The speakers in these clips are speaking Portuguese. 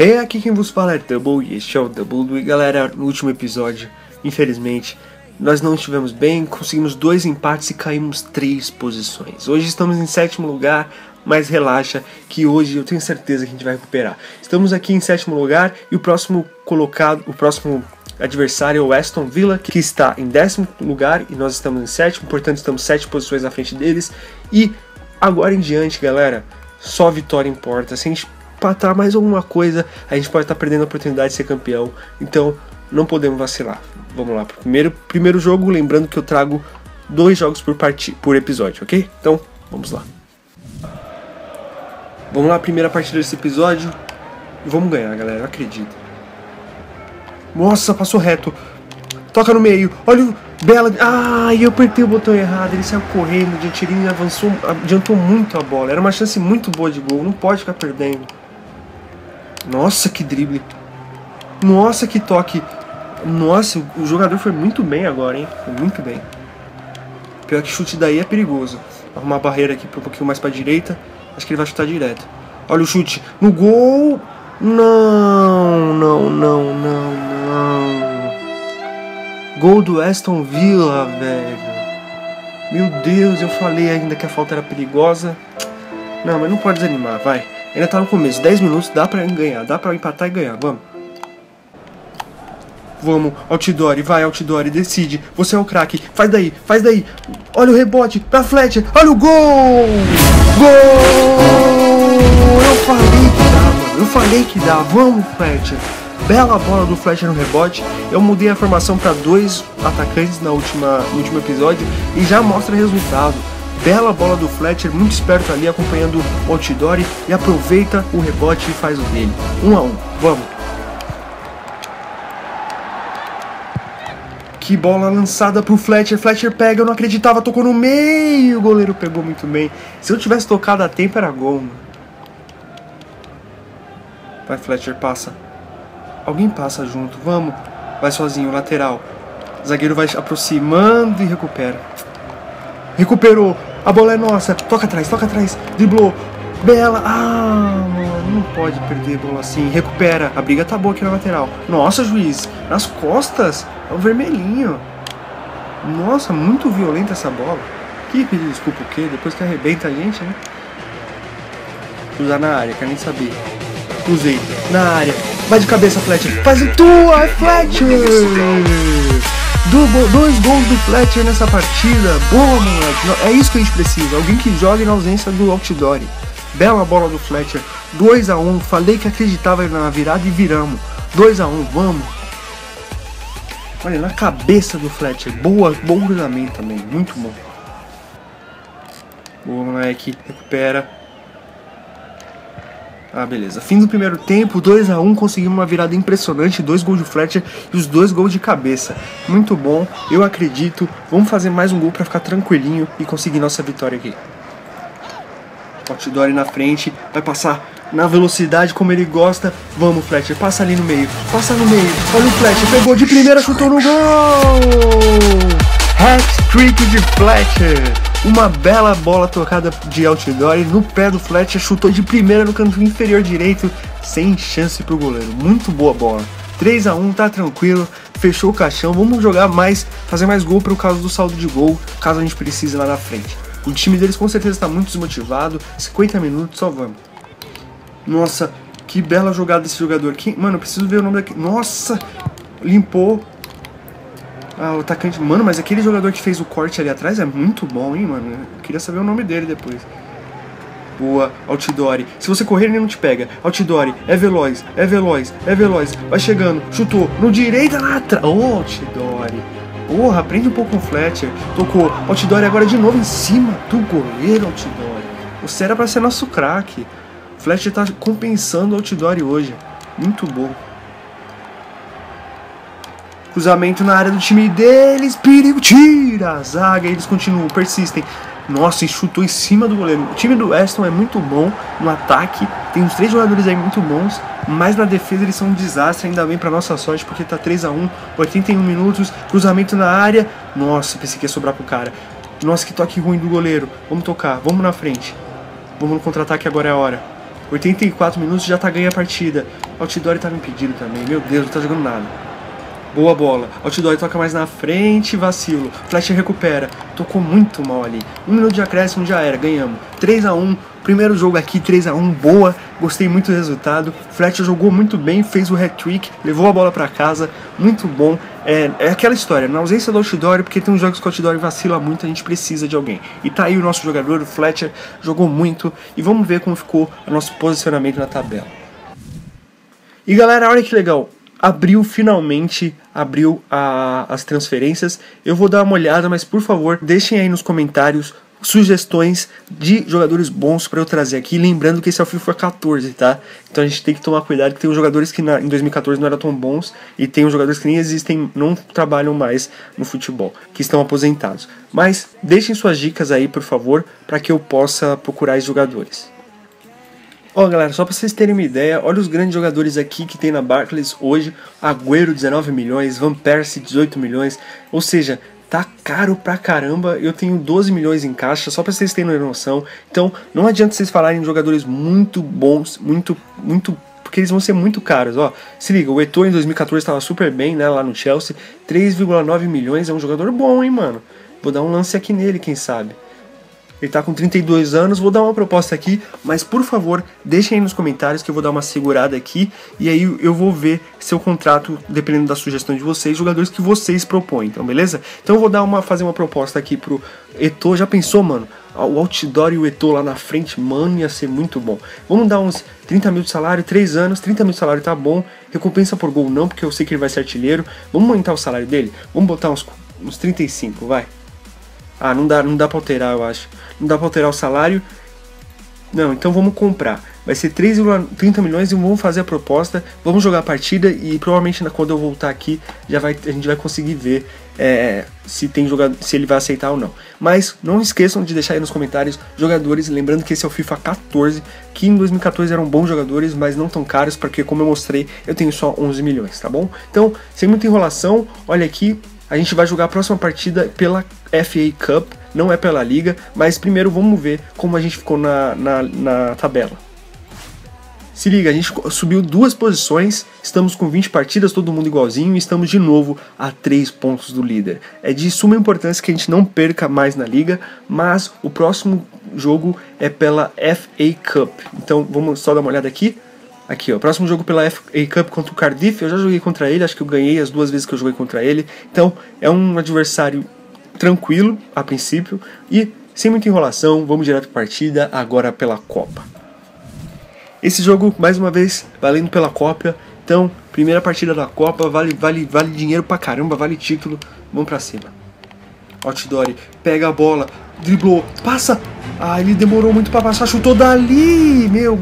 Hey, aqui quem vos fala é Double e este é o Double do e galera, no último episódio, infelizmente, nós não estivemos bem, conseguimos dois empates e caímos três posições. Hoje estamos em sétimo lugar, mas relaxa que hoje eu tenho certeza que a gente vai recuperar. Estamos aqui em sétimo lugar e o próximo colocado, o próximo adversário é o Aston Villa, que está em décimo lugar e nós estamos em sétimo, portanto estamos sete posições na frente deles. E agora em diante, galera, só vitória importa. Se a gente empatar mais alguma coisa, a gente pode estar perdendo a oportunidade de ser campeão. Então não podemos vacilar. Vamos lá, primeiro, primeiro jogo, lembrando que eu trago dois jogos por, parti por episódio, ok? Então, vamos lá. Vamos lá, primeira partida desse episódio. E vamos ganhar, galera, acredito. Nossa, passou reto. Toca no meio. Olha o. Bela. Ah, eu apertei o botão errado. Ele saiu correndo. O Tirinho avançou, adiantou muito a bola. Era uma chance muito boa de gol. Não pode ficar perdendo. Nossa, que drible. Nossa, que toque. Nossa, o jogador foi muito bem agora, hein? Foi muito bem. Pior que chute daí é perigoso. Arrumar a barreira aqui um pouquinho mais pra direita. Acho que ele vai chutar direto. Olha o chute. No gol. Não, não, não, não, não. Gol do Aston Villa, velho. Meu Deus, eu falei ainda que a falta era perigosa. Não, mas não pode desanimar, vai. Ainda tá no começo, 10 minutos, dá pra ganhar, dá pra empatar e ganhar, vamos. Vamos, Altidore, vai Altidore, decide. Você é o craque, faz daí, faz daí. Olha o rebote pra Fletcher, olha o gol! Gol! Eu falei que dá, mano, eu falei que dá. Vamos, Fletcher. Bela bola do Fletcher no rebote. Eu mudei a formação para dois atacantes na última, no último episódio e já mostra resultado. Bela bola do Fletcher, muito esperto ali, acompanhando o Altidore e aproveita o rebote e faz o dele. Um a um, vamos. Que bola lançada pro Fletcher. Fletcher pega, eu não acreditava, tocou no meio. O goleiro pegou muito bem. Se eu tivesse tocado a tempo, era gol. Mano. Vai, Fletcher, passa. Alguém passa junto, vamos. Vai sozinho, lateral. O zagueiro vai aproximando e recupera. Recuperou. A bola é nossa. Toca atrás, toca atrás. Driblou. Bela. Ah, mano, não pode perder bola assim. Recupera. A briga tá boa aqui na lateral. Nossa, juiz. Nas costas. É o vermelhinho. Nossa, muito violenta essa bola. Que pedir desculpa o quê? Depois que arrebenta a gente, né? Cruzar na área, quero nem saber. Cruzei. Na área. Vai de cabeça, Fletcher. Faz tua, Fletcher! Do, dois gols do Fletcher nessa partida. Boa, moleque. É isso que a gente precisa. Alguém que jogue na ausência do Outdoor. Bela bola do Fletcher. 2 a 1 um. Falei que acreditava na virada e viramos. 2 a 1 um. Vamos. Olha, na cabeça do Fletcher. Boa, bom cruzamento também. Muito bom. Boa, moleque. Recupera. Ah, beleza. Fim do primeiro tempo, 2 a 1 um, conseguimos uma virada impressionante, dois gols de Fletcher e os dois gols de cabeça. Muito bom, eu acredito. Vamos fazer mais um gol para ficar tranquilinho e conseguir nossa vitória aqui. Outdoor na frente, vai passar na velocidade como ele gosta. Vamos, Fletcher, passa ali no meio. Passa no meio. Olha o Fletcher, pegou de primeira, chutou no gol! Hat-trick de Fletcher. Uma bela bola tocada de outdoor no pé do Fletcher, chutou de primeira no canto inferior direito, sem chance pro goleiro. Muito boa bola. 3 a 1 tá tranquilo, fechou o caixão. Vamos jogar mais, fazer mais gol por causa do saldo de gol, caso a gente precise lá na frente. O time deles com certeza está muito desmotivado. 50 minutos, só vamos. Nossa, que bela jogada desse jogador. Quem, mano, eu preciso ver o nome daqui. Nossa, limpou. Ah, o atacante. Mano, mas aquele jogador que fez o corte ali atrás é muito bom, hein, mano. Eu queria saber o nome dele depois. Boa, Altidore. Se você correr, ele não te pega. Altidore, é veloz, é veloz, é veloz. Vai chegando, chutou, no direita lá atrás. Oh, Altidore. Porra, aprende um pouco com o Fletcher. Tocou. Altidore agora de novo em cima do goleiro, Altidore. Você era pra ser nosso craque. Fletcher tá compensando o Altidore hoje. Muito bom. Cruzamento na área do time deles. Perigo. Tira a zaga. Eles continuam, persistem. Nossa, e chutou em cima do goleiro. O time do Aston é muito bom no ataque, tem uns três jogadores aí muito bons, mas na defesa eles são um desastre, ainda bem pra nossa sorte, porque tá 3 a 1 81 minutos, cruzamento na área. Nossa, pensei que ia sobrar pro cara. Nossa, que toque ruim do goleiro. Vamos tocar, vamos na frente. Vamos no contra-ataque, agora é a hora. 84 minutos já tá ganha a partida. Outdoor tava impedido também. Meu Deus, não tá jogando nada. Boa bola. Outdoor toca mais na frente, vacilo. Flash recupera. Tocou muito mal ali. Um minuto de acréscimo já era, ganhamos. 3 a 1 Primeiro jogo aqui, 3 a 1 boa. Gostei muito do resultado. Fletcher jogou muito bem, fez o hat-trick, levou a bola para casa. Muito bom. É, é, aquela história, na ausência do Outdoor, porque tem uns jogos que o Outdoor vacila muito, a gente precisa de alguém. E tá aí o nosso jogador, o Fletcher, jogou muito. E vamos ver como ficou o nosso posicionamento na tabela. E galera, olha que legal abriu finalmente, abriu a, as transferências. Eu vou dar uma olhada, mas por favor, deixem aí nos comentários sugestões de jogadores bons para eu trazer aqui, lembrando que esse é o FIFA 14, tá? Então a gente tem que tomar cuidado que tem jogadores que na, em 2014 não eram tão bons e tem jogadores que nem existem, não trabalham mais no futebol, que estão aposentados. Mas deixem suas dicas aí, por favor, para que eu possa procurar os jogadores. Ó, oh, galera, só pra vocês terem uma ideia, olha os grandes jogadores aqui que tem na Barclays hoje. Agüero, 19 milhões, Van Persie, 18 milhões. Ou seja, tá caro pra caramba. Eu tenho 12 milhões em caixa, só pra vocês terem noção. Então, não adianta vocês falarem de jogadores muito bons, muito, muito porque eles vão ser muito caros. Ó, se liga, o Eto'o em 2014 estava super bem, né, lá no Chelsea, 3,9 milhões, é um jogador bom, hein, mano. Vou dar um lance aqui nele, quem sabe. Ele tá com 32 anos, vou dar uma proposta aqui, mas por favor, deixem aí nos comentários que eu vou dar uma segurada aqui e aí eu vou ver seu contrato, dependendo da sugestão de vocês, jogadores que vocês propõem, então beleza? Então eu vou dar uma fazer uma proposta aqui pro Eto, já pensou, mano? O Outdoor e o Eto lá na frente, mano, ia ser muito bom. Vamos dar uns 30 mil de salário, 3 anos, 30 mil de salário tá bom. Recompensa por gol não, porque eu sei que ele vai ser artilheiro. Vamos aumentar o salário dele? Vamos botar uns, uns 35, vai. Ah, não dá, não dá pra alterar, eu acho. Não dá pra alterar o salário. Não, então vamos comprar. Vai ser 3,30 milhões e vamos fazer a proposta. Vamos jogar a partida e provavelmente quando eu voltar aqui já vai, a gente vai conseguir ver é, se tem jogador, se ele vai aceitar ou não. Mas não esqueçam de deixar aí nos comentários jogadores, lembrando que esse é o FIFA 14, que em 2014 eram bons jogadores, mas não tão caros, porque como eu mostrei, eu tenho só 11 milhões, tá bom? Então, sem muita enrolação, olha aqui, a gente vai jogar a próxima partida pela FA Cup, não é pela Liga, mas primeiro vamos ver como a gente ficou na, na, na tabela. Se liga, a gente subiu duas posições, estamos com 20 partidas, todo mundo igualzinho, e estamos de novo a 3 pontos do líder. É de suma importância que a gente não perca mais na liga, mas o próximo jogo é pela FA Cup. Então vamos só dar uma olhada aqui. Aqui, ó, próximo jogo pela FA Cup contra o Cardiff, eu já joguei contra ele, acho que eu ganhei as duas vezes que eu joguei contra ele. Então, é um adversário tranquilo a princípio e sem muita enrolação, vamos direto para a partida agora pela Copa. Esse jogo, mais uma vez, valendo pela Copa. Então, primeira partida da Copa, vale, vale, vale dinheiro pra caramba, vale título. Vamos pra cima. Outdoor, pega a bola, driblou, passa. Ah, ele demorou muito para passar, chutou dali. Meu,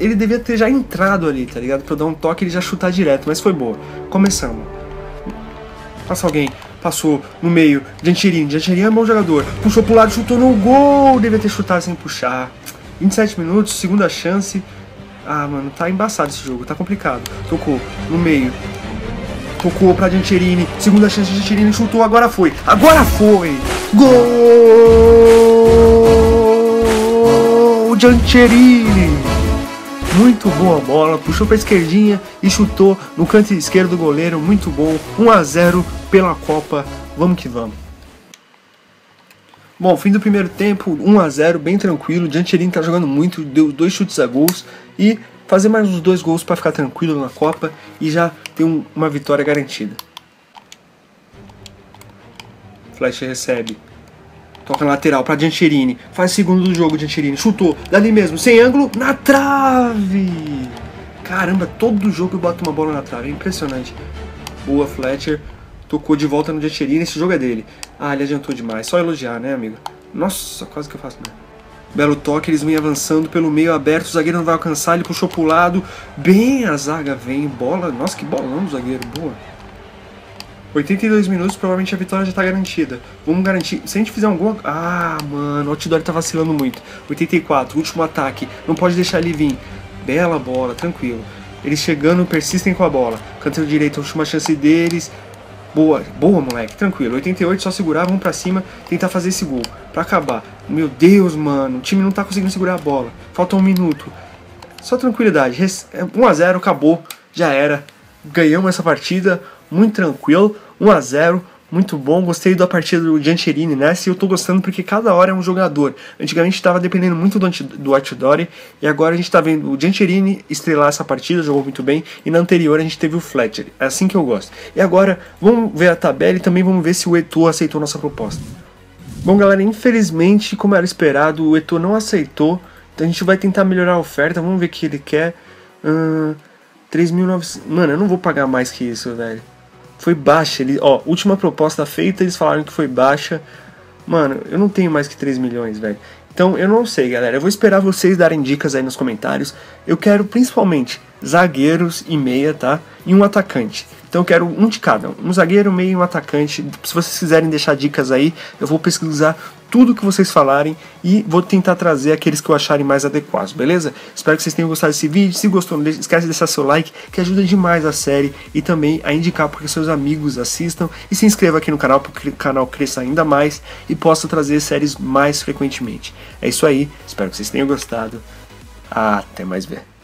ele devia ter já entrado ali, tá ligado? Pra eu dar um toque ele já chutar direto, mas foi boa. Começamos. Passa alguém, passou no meio. Diantirini, Diantirini é bom jogador. Puxou pro lado, chutou no gol. Devia ter chutado sem puxar. 27 minutos, segunda chance. Ah, mano, tá embaçado esse jogo, tá complicado. Tocou no meio. Tocou pra Diancherini. Segunda chance de Diancherini. Chutou. Agora foi. Agora foi. Gol! Diancherini. Muito boa bola. Puxou pra esquerdinha e chutou no canto esquerdo do goleiro. Muito bom. 1 a 0 pela Copa. Vamos que vamos. Bom, fim do primeiro tempo, 1 a 0 bem tranquilo. Diancherini tá jogando muito, deu dois chutes a gols e fazer mais uns dois gols para ficar tranquilo na Copa e já ter um, uma vitória garantida. Flash recebe. Toca na lateral para Diancherini. Faz segundo do jogo, Diancherini. Chutou. Dali mesmo, sem ângulo, na trave. Caramba, todo jogo eu boto uma bola na trave. É impressionante. Boa, Fletcher. Tocou de volta no Diancherini. Esse jogo é dele. Ah, ele adiantou demais. Só elogiar, né, amigo? Nossa, quase que eu faço, né? Belo toque, eles vêm avançando pelo meio aberto, o zagueiro não vai alcançar, ele puxou pro lado. Bem, a zaga vem, bola. Nossa, que bolão do zagueiro, boa. 82 minutos, provavelmente a vitória já tá garantida. Vamos garantir. Se a gente fizer alguma. Ah, mano, o Outdoor tá vacilando muito. 84, último ataque. Não pode deixar ele vir. Bela bola, tranquilo. Eles chegando, persistem com a bola. Canteiro direito, última chance deles. Boa, boa, moleque, tranquilo. 88 só segurar, vamos pra cima, tentar fazer esse gol. Pra acabar. Meu Deus, mano, o time não tá conseguindo segurar a bola. Falta um minuto. Só tranquilidade. 1x0, é, acabou, já era. Ganhamos essa partida, muito tranquilo. 1x0, muito bom. Gostei da partida do Giancherini nessa e eu tô gostando porque cada hora é um jogador. Antigamente estava dependendo muito do, do Altidore e agora a gente tá vendo o Giancherini estrelar essa partida, jogou muito bem. E na anterior a gente teve o Fletcher. É assim que eu gosto. E agora vamos ver a tabela e também vamos ver se o Eto aceitou nossa proposta. Bom, galera, infelizmente, como era esperado, o Eto não aceitou. Então a gente vai tentar melhorar a oferta. Vamos ver o que ele quer. Uh, 3.900. Mano, eu não vou pagar mais que isso, velho. Foi baixa. Ele, ó, última proposta feita, eles falaram que foi baixa. Mano, eu não tenho mais que 3 milhões, velho. Então eu não sei, galera. Eu vou esperar vocês darem dicas aí nos comentários. Eu quero principalmente zagueiros e meia, tá? E um atacante. Então eu quero um de cada, um zagueiro, meio e um atacante. Se vocês quiserem deixar dicas aí, eu vou pesquisar tudo que vocês falarem e vou tentar trazer aqueles que eu acharem mais adequados, beleza? Espero que vocês tenham gostado desse vídeo. Se gostou, não esquece de deixar seu like, que ajuda demais a série e também a indicar para que seus amigos assistam e se inscreva aqui no canal para que o canal cresça ainda mais e possa trazer séries mais frequentemente. É isso aí, espero que vocês tenham gostado. Até mais ver.